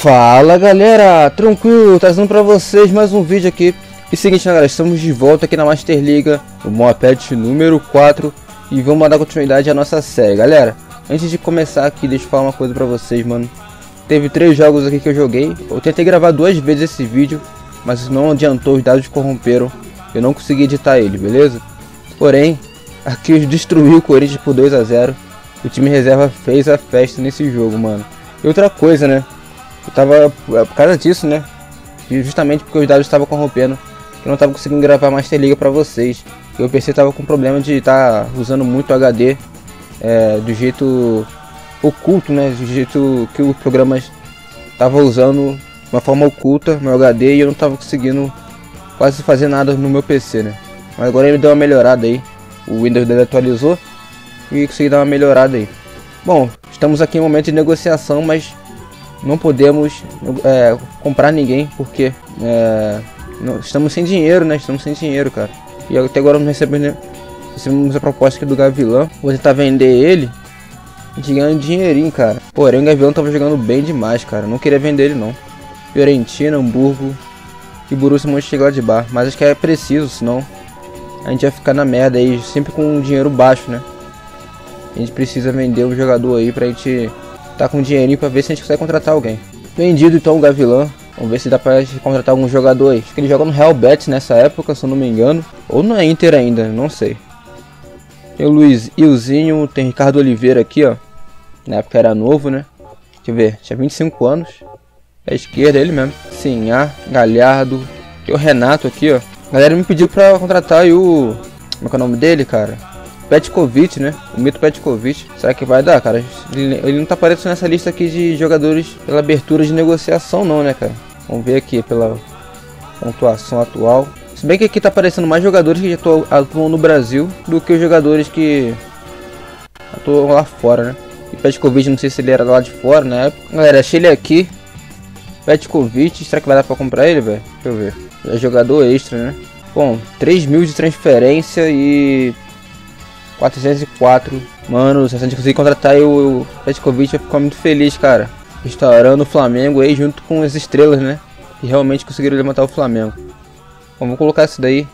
Fala galera, tranquilo, trazendo pra vocês mais um vídeo aqui. E seguinte né, galera, estamos de volta aqui na Master Liga, o Moapet número 4 E vamos dar continuidade à nossa série. Galera, antes de começar aqui, deixa eu falar uma coisa pra vocês, mano. Teve três jogos aqui que eu joguei. Eu tentei gravar duas vezes esse vídeo Mas não adiantou, os dados corromperam. Eu não consegui editar ele, beleza? Porém, aqui eu destruí o Corinthians por 2 a 0 O time reserva fez a festa nesse jogo, mano. E outra coisa, né eu tava, é, por causa disso, né? Justamente porque os dados estavam corrompendo, eu não tava conseguindo gravar Master Liga pra vocês. E o PC tava com problema de estar tá usando muito HD é, do jeito oculto, né? Do jeito que os programas estavam usando de uma forma oculta meu HD e eu não tava conseguindo quase fazer nada no meu PC, né? Mas agora ele deu uma melhorada aí. O Windows dele atualizou e consegui dar uma melhorada aí. Bom, estamos aqui em momento de negociação, mas não podemos é, comprar ninguém porque é, não, estamos sem dinheiro, né? Estamos sem dinheiro, cara. E até agora não recebemos, recebemos a proposta aqui do Gavilã. Vou tentar vender ele e ganhar um dinheirinho, cara. Porém, o Gavilão tava jogando bem demais, cara. Não queria vender ele, não. Fiorentina, Hamburgo e Borussia Mönchengladbach. Mas acho que é preciso, senão a gente vai ficar na merda aí, sempre com um dinheiro baixo, né? A gente precisa vender o jogador aí pra gente tá com dinheirinho pra ver se a gente consegue contratar alguém. Vendido então o Gavilã. Vamos ver se dá pra contratar algum jogador aí. Acho que ele joga no Real Betis nessa época, se eu não me engano. Ou no Inter ainda, não sei. Tem o Luiz Ilzinho, tem Ricardo Oliveira aqui, ó. Na época era novo, né? Deixa eu ver, tinha 25 anos. É esquerda, ele mesmo. Sim, a Galhardo. Tem o Renato aqui, ó. A galera me pediu pra contratar o. Como é que é o nome dele, cara? Petkovic, né? O mito Petkovic. Será que vai dar, cara? Ele, não tá aparecendo nessa lista aqui de jogadores pela abertura de negociação, não, né, cara? Vamos ver aqui pela pontuação atual. Se bem que aqui tá aparecendo mais jogadores que atuam, atuam no Brasil do que os jogadores que atuam lá fora, né? E Petkovic, não sei se ele era lá de fora na época. Galera, achei ele aqui. Petkovic, será que vai dar pra comprar ele, velho? Deixa eu ver. É jogador extra, né? Bom, 3 mil de transferência e 404. Mano, se a gente conseguir contratar o Petkovic, vai ficar muito feliz, cara. Restaurando o Flamengo aí junto com as estrelas, né? Que realmente conseguiram levantar o Flamengo. Vamos colocar isso daí.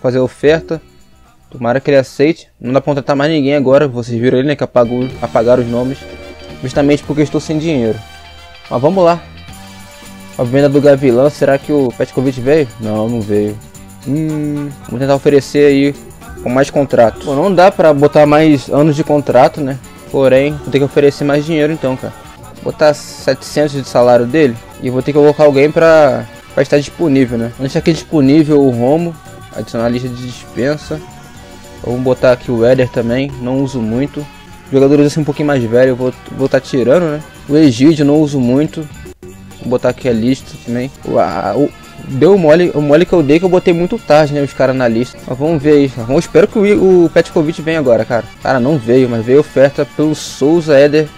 Fazer oferta. Tomara que ele aceite. Não dá pra contratar mais ninguém agora. Vocês viram ele, né? Que apagou, apagaram os nomes. Justamente porque estou sem dinheiro. Mas vamos lá. A venda do Gavilão. Será que o Petkovic veio? Não, não veio. Hum, vamos tentar oferecer aí com mais contrato. Não dá pra botar mais anos de contrato, né? Porém, vou ter que oferecer mais dinheiro então, cara. Vou botar 700 de salário dele e vou ter que colocar alguém pra, pra estar disponível, né? Deixar aqui disponível o Romo, adicionar a lista de dispensa. Vamos botar aqui o Éder também, não uso muito. Jogadores assim um pouquinho mais velho, eu vou estar tá tirando, né? O Egídio não uso muito. Vou botar aqui a lista também. A, o, deu mole, o mole que eu dei que eu botei muito tarde, né? Os caras na lista. Mas vamos ver aí. Vamos, espero que o, o Petkovic venha agora, cara. Cara, não veio, mas veio oferta pelo Souza, Éder,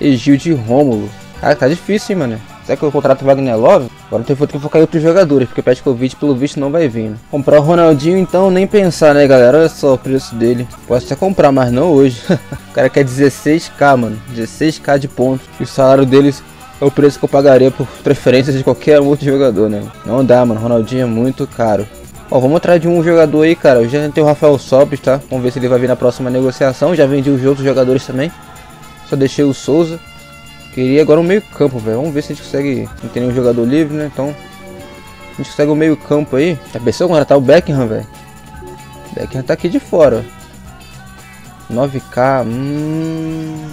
Egil de Rômulo. Cara, tá difícil, hein, mano. Será que eu contrato o Wagner Love? Agora eu que focar em outros jogadores, porque o Petkovic, pelo visto, não vai vir. Né? Comprar o Ronaldinho, então, nem pensar, né, galera? Olha só o preço dele. Posso até comprar, mas não hoje. o cara quer 16k, mano. 16k de pontos. E o salário deles é o preço que eu pagaria por preferências de qualquer outro jogador, né? Não dá, mano. Ronaldinho é muito caro. Ó, vamos atrás de um jogador aí, cara. Eu já tenho o Rafael Sobis, tá? Vamos ver se ele vai vir na próxima negociação. Já vendi os outros jogadores também. Só deixei o Souza. Queria agora um meio campo, velho. Vamos ver se a gente consegue... Não tem nenhum jogador livre, né? Então... A gente consegue o um meio campo aí. Já pensou contratar o Beckham, velho? Beckham tá aqui de fora. 9k. Hum...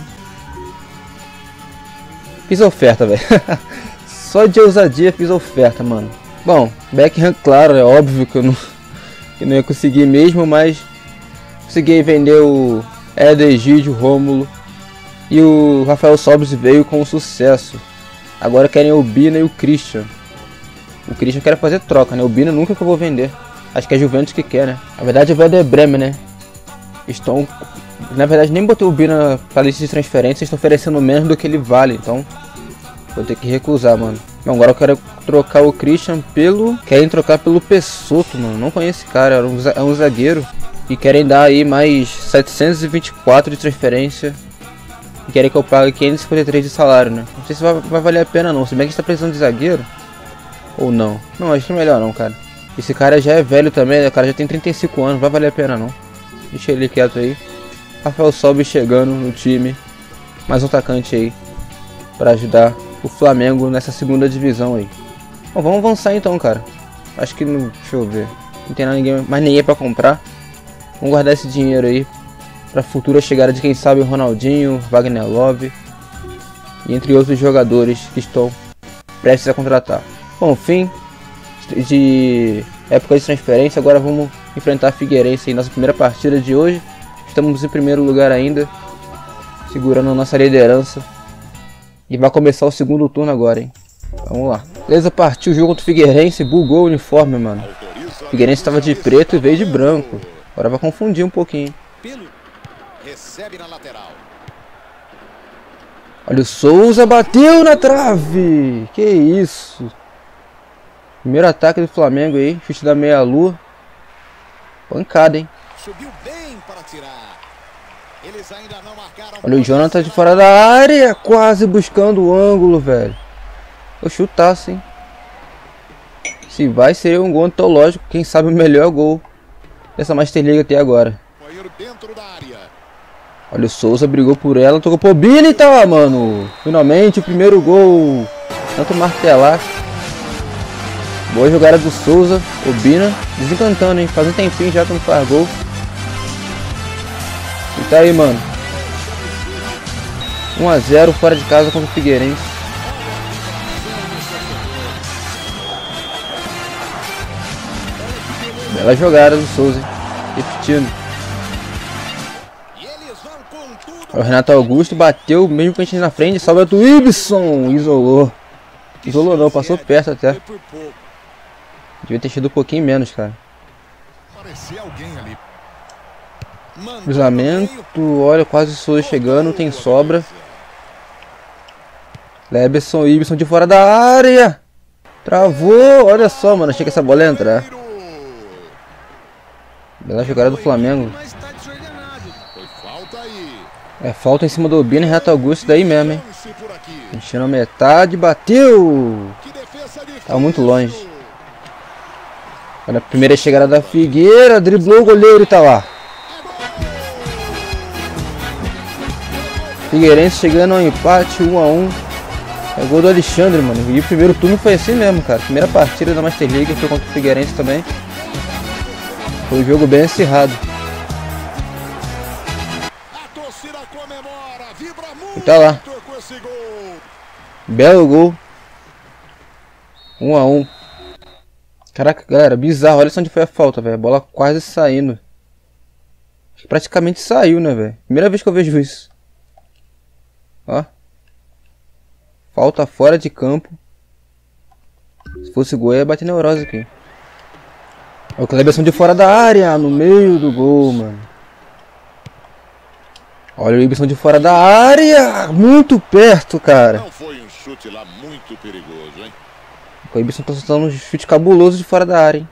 Fiz oferta, velho. Só de ousadia fiz oferta, mano. Bom, Beckham, claro, é óbvio que eu não, que não ia conseguir mesmo, mas consegui vender o Éder Gídio, Rômulo e o Rafael Sobres veio com sucesso. Agora querem o Bina e o Christian. O Christian quer fazer troca, né? O Bina nunca que eu vou vender. Acho que é Juventus que quer, né? Na verdade é o Werder Bremen, né? Estão na verdade, nem botei o Bina pra lista de transferência, estão oferecendo menos do que ele vale, então vou ter que recusar, mano. Bom, agora eu quero trocar o Christian pelo. Querem trocar pelo Pessoto, mano. Não conheço esse cara, é um, zagueiro. E querem dar aí mais 724 de transferência E querem que eu pague 553 de salário, né? Não sei se vai, vai valer a pena não. Se bem que a gente tá precisando de zagueiro. Ou não. Não, acho que é melhor não, cara. Esse cara já é velho também? O cara já tem 35 anos. Vai valer a pena não. Deixa ele quieto aí. Rafael Sobis chegando no time. Mais um atacante aí. Pra ajudar o Flamengo nessa segunda divisão aí. Bom, vamos avançar então, cara. Acho que não. Deixa eu ver. Não tem ninguém, mais ninguém pra comprar. Vamos guardar esse dinheiro aí. Pra futura chegada de quem sabe Ronaldinho, Wagner Love. E entre outros jogadores que estão prestes a contratar. Bom, fim de época de transferência. Agora vamos enfrentar a Figueirense em nossa primeira partida de hoje. Estamos em primeiro lugar ainda. Segurando a nossa liderança. E vai começar o segundo turno agora, hein? Vamos lá. Beleza, partiu o jogo contra o Figueirense. Bugou o uniforme, mano. O Figueirense estava de preto e veio de branco. Agora vai confundir um pouquinho. Olha o Souza bateu na trave. Que isso. Primeiro ataque do Flamengo aí. Chute da meia-lua. Pancada, hein. Olha o Jonathan de fora da área. Quase buscando o ângulo, velho. Eu chutasse, hein? Se vai ser um gol antológico, quem sabe o melhor gol dessa Master League até agora. Olha o Souza, brigou por ela, tocou pro Billy, tá, mano. Finalmente o primeiro gol. Tanto martelar. Boa jogada do Souza, o Bina, desencantando, hein. Faz um tempinho já que não faz gol. E tá aí, mano. 1 a 0 fora de casa contra o Figueirense. Bela jogada do Souza, repetindo. O Renato Augusto bateu mesmo com a gente na frente, sobra do Ibson, isolou. Isolou não, passou perto até. Devia ter tido um pouquinho menos, cara. Cruzamento, olha, quase Souza chegando, tem sobra. Leberson, Ibson de fora da área. Travou, olha só, mano, achei que essa bola ia entrar. Bela jogada do Flamengo. É falta em cima do Bino e Renato Augusto daí mesmo, hein? Enchendo a metade, bateu! Tá muito longe. Olha a primeira chegada da Figueira, driblou o goleiro e tá lá. Figueirense chegando ao empate, 1 a 1 É gol do Alexandre, mano. E o primeiro turno foi assim mesmo, cara. Primeira partida da Master League foi contra o Figueirense também. Foi um jogo bem acirrado. E tá lá. Belo gol. 1 a 1 Caraca, galera, bizarro. Olha só onde foi a falta, velho. A bola quase saindo. Praticamente saiu, né, velho? Primeira vez que eu vejo isso. Ó. Falta fora de campo. Se fosse gol, ia bater neurose aqui. O Cleberson de fora da área, no meio do gol, mano. Olha o Ibson de fora da área, muito perto, cara. Não foi um chute lá muito perigoso, hein? O Ibson tá soltando um chute cabuloso de fora da área, hein?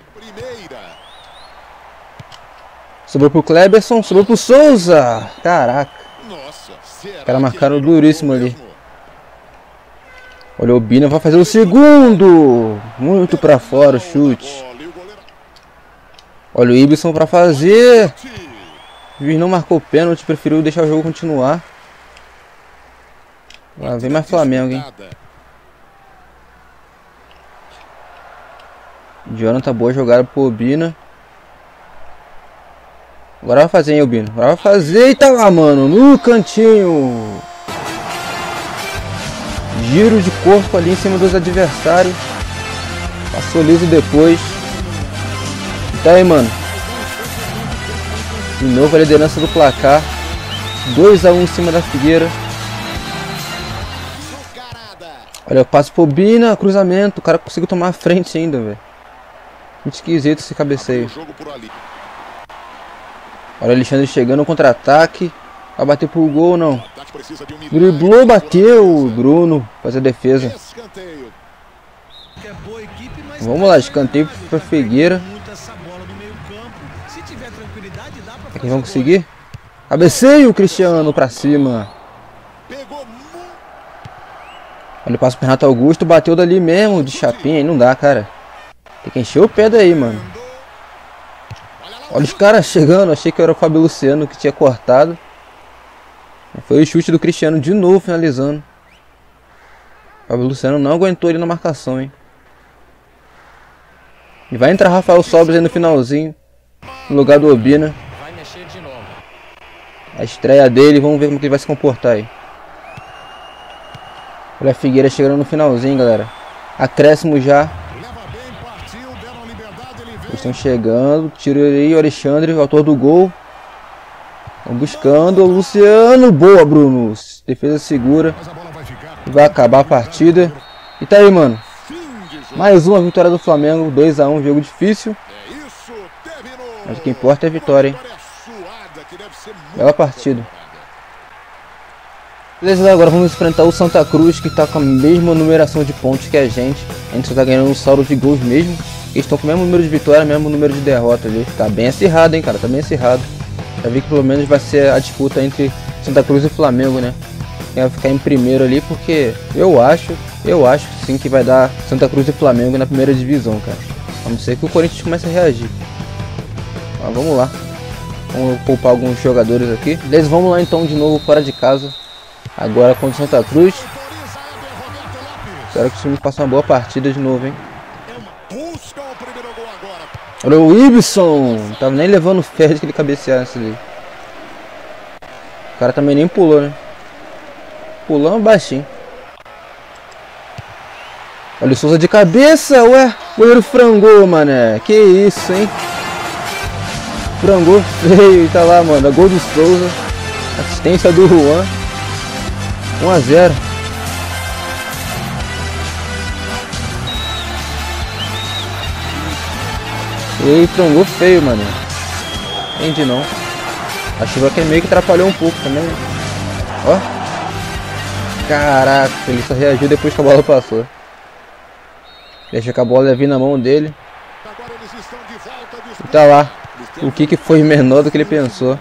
Sobrou pro Kleberson, sobrou pro Souza. Caraca. Os caras marcaram duríssimo ali. Olha o Bina, vai fazer o segundo. Muito pra fora o chute. Olha o Ibson pra fazer. O juiz não marcou pênalti, preferiu deixar o jogo continuar. Lá vem mais Flamengo, hein? Jonathan, boa jogada pro Obina. Agora vai fazer, hein, Obina? Agora vai fazer. Eita lá, mano. No cantinho. Giro de corpo ali em cima dos adversários. Passou liso depois. Tá aí, mano. De novo a liderança do placar. 2x1 um em cima da Figueira. Olha, eu passo pro Bina, cruzamento. O cara conseguiu tomar a frente ainda, velho. Muito esquisito esse cabeceio. Olha o Alexandre chegando, contra-ataque. Vai bater pro gol ou não? Driblou, bateu. Bruno faz a defesa. Vamos lá, escanteio pra Figueira. Aqui vamos conseguir? Cabeceio, Cristiano, pra cima. Olha o passo pro Renato Augusto, bateu dali mesmo, de chapinha, aí não dá, cara. Tem que encher o pé daí, mano. Olha os caras chegando, achei que era o Fábio Luciano que tinha cortado. Foi o chute do Cristiano de novo, finalizando. O Fábio Luciano não aguentou ele na marcação, hein. E vai entrar Rafael Sobres aí no finalzinho. No lugar do Obina. A estreia dele, vamos ver como que ele vai se comportar aí. Olha a Figueira chegando no finalzinho, galera. Acréscimo já. Estão chegando. Tiro aí, Alexandre, autor do gol. Estão buscando o Luciano. Boa, Bruno. Defesa segura. Vai acabar a partida. E tá aí, mano. Mais uma vitória do Flamengo. 2x1, jogo difícil. Mas o que importa é a vitória, hein? Bela partida. Beleza, agora vamos enfrentar o Santa Cruz, que está com a mesma numeração de pontos que a gente. A gente só tá ganhando um saldo de gols mesmo. Eles estão com o mesmo número de vitória, mesmo número de derrotas. Viu? Tá bem acirrado, hein, cara? Tá bem acirrado. Já vi que pelo menos vai ser a disputa entre Santa Cruz e Flamengo, né? Quem vai ficar em primeiro ali, porque eu acho, eu acho sim que vai dar Santa Cruz e Flamengo na primeira divisão, cara. A não ser que o Corinthians comece a reagir. Mas vamos lá. Vamos poupar alguns jogadores aqui. Beleza, vamos lá então de novo fora de casa. Agora contra Santa Cruz. Espero que o time faça uma boa partida de novo, hein? Olha o Ibson! Tava nem levando fé de que ele cabeceasse ali. O cara também nem pulou, né? Pulando baixinho. Olha o Souza de cabeça, ué. O goleiro frangou, mané. Que isso, hein? Frangou feio. Tá lá, mano. Gol do Souza. Assistência do Juan. 1 a 0. E frangou feio, mano. Entendi não. A chuva que meio que atrapalhou um pouco também. Ó. Caraca, ele só reagiu depois que a bola passou. Deixa que a bola vir na mão dele. E tá lá. O que, que foi menor do que ele pensou.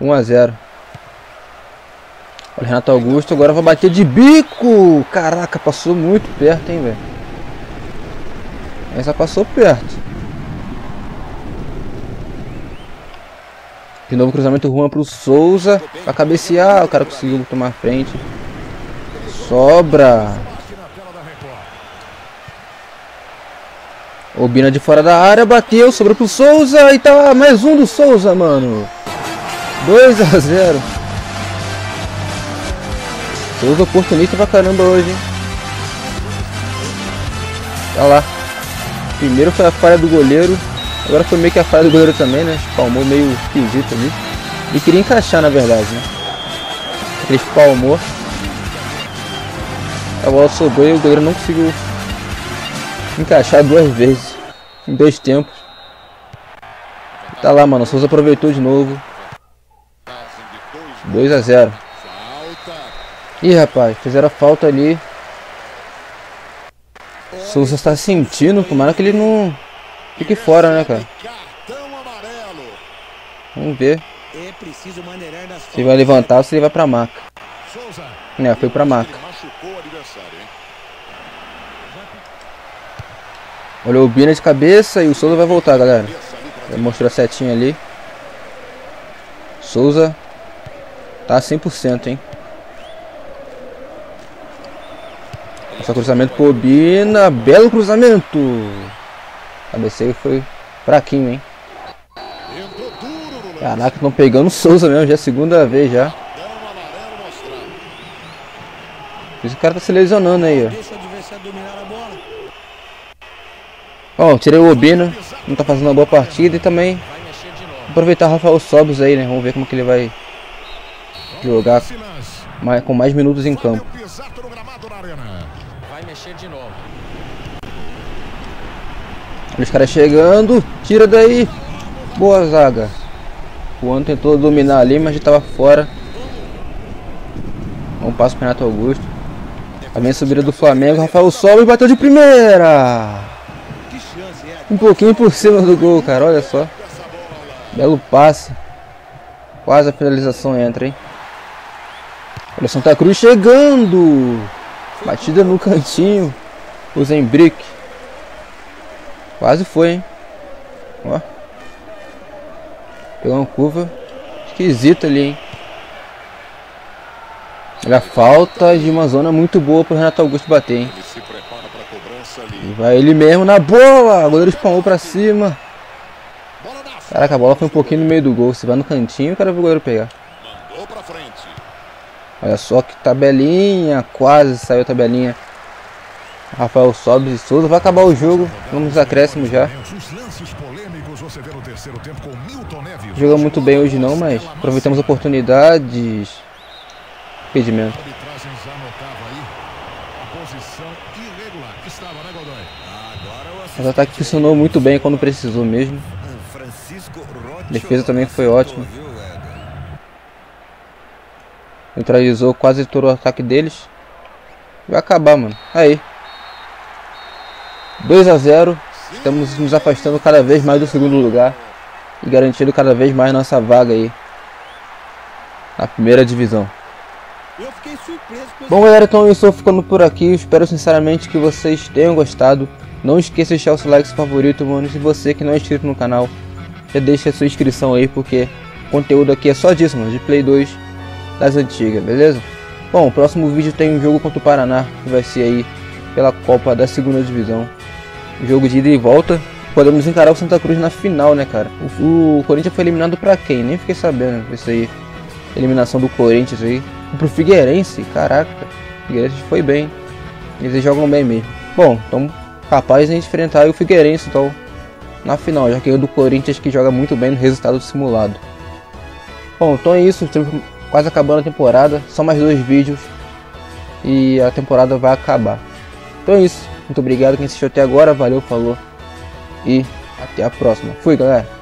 1 a 0. Olha o Renato Augusto, agora vai bater de bico! Caraca, passou muito perto, hein, velho. Essa passou perto. De novo cruzamento Juan pro Souza. Pra cabecear, o cara conseguiu tomar frente. Sobra. Obina de fora da área, bateu, sobrou pro Souza e tá mais um do Souza, mano. 2 a 0. Todos oportunista pra caramba hoje, hein? Olha lá. Primeiro foi a falha do goleiro. Agora foi meio que a falha do goleiro também, né? Espalmou meio esquisito ali. E queria encaixar, na verdade, né? Ele espalmou. A bola sobrou e o goleiro não conseguiu encaixar duas vezes. Em dois tempos. Tá lá, mano. Souza aproveitou de novo. 2 a 0 Ih, rapaz, fizeram falta ali. Souza está sentindo, tomara que ele não fique fora, né, cara? Vamos ver. Se vai levantar ou se ele vai pra maca. É, foi pra maca. Olha o Bina de cabeça e o Souza vai voltar, galera. Já mostrou a setinha ali. Souza tá 100%, hein? Essa cruzamento por Bina. Belo cruzamento. Cabeceio foi fraquinho, hein? Caraca, estão pegando o Souza mesmo. Já é a segunda vez já. Esse cara tá se lesionando aí, ó. Ó, tirei o Obina. Não tá fazendo uma boa partida. E também aproveitar o Rafael Sobres aí, né? Vamos ver como que ele vai jogar mais, com mais minutos em campo mexer de novo. Os caras chegando. Tira daí. Boa zaga. O Ano tentou dominar ali, mas já estava fora. Um passo para Renato Augusto. A minha subida do Flamengo. Rafael sobe e bateu de primeira. Um pouquinho por cima do gol, cara. Olha só. Belo passe. Quase a finalização entra, hein? Olha Santa Cruz chegando. Batida no cantinho. O Zembrick. Quase foi, hein? Ó. Pegou uma curva esquisita ali, hein? Olha a falta de uma zona muito boa pro Renato Augusto bater, hein? E vai ele mesmo na bola. O goleiro espalmou pra cima. Caraca, a bola foi um pouquinho no meio do gol. Se vai no cantinho, o cara vai o goleiro pegar. Olha só que tabelinha. Quase saiu a tabelinha. Rafael Sobes e Souza. Vai acabar o jogo. Vamos acréscimo já. Jogou muito bem hoje não, mas aproveitamos oportunidades. Impedimento. Mas o ataque funcionou muito bem quando precisou mesmo. A defesa também foi ótima. Neutralizou quase todo o ataque deles. Vai acabar, mano. Aí. 2 a 0 Estamos nos afastando cada vez mais do segundo lugar. E garantindo cada vez mais nossa vaga aí. Na primeira divisão. Bom galera, então eu estou ficando por aqui. Espero sinceramente que vocês tenham gostado. Não esqueça de deixar o seu like favorito, mano. E se você que não é inscrito no canal, já deixa a sua inscrição aí, porque o conteúdo aqui é só disso, mano. De Play 2 das antigas, beleza? Bom, o próximo vídeo tem um jogo contra o Paraná, que vai ser aí pela Copa da segunda Divisão. Jogo de ida e volta. Podemos encarar o Santa Cruz na final, né, cara? O, o Corinthians foi eliminado pra quem? Nem fiquei sabendo isso aí. Eliminação do Corinthians aí. Pro Figueirense, caraca. Figueirense foi bem. Eles jogam bem mesmo. Bom, então capaz de enfrentar o Figueirense então na final, já que é o do Corinthians que joga muito bem no resultado simulado. Bom, então é isso, quase acabando a temporada, só mais dois vídeos e a temporada vai acabar. Então é isso, muito obrigado quem assistiu até agora, valeu, falou e até a próxima. Fui, galera!